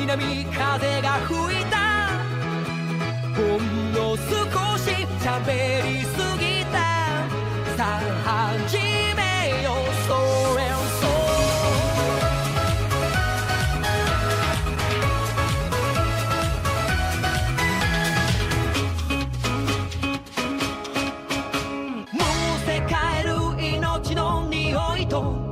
南風が吹いた。ほんの少し喋りすぎた。さあ始めよう。それもう世界る命の匂いと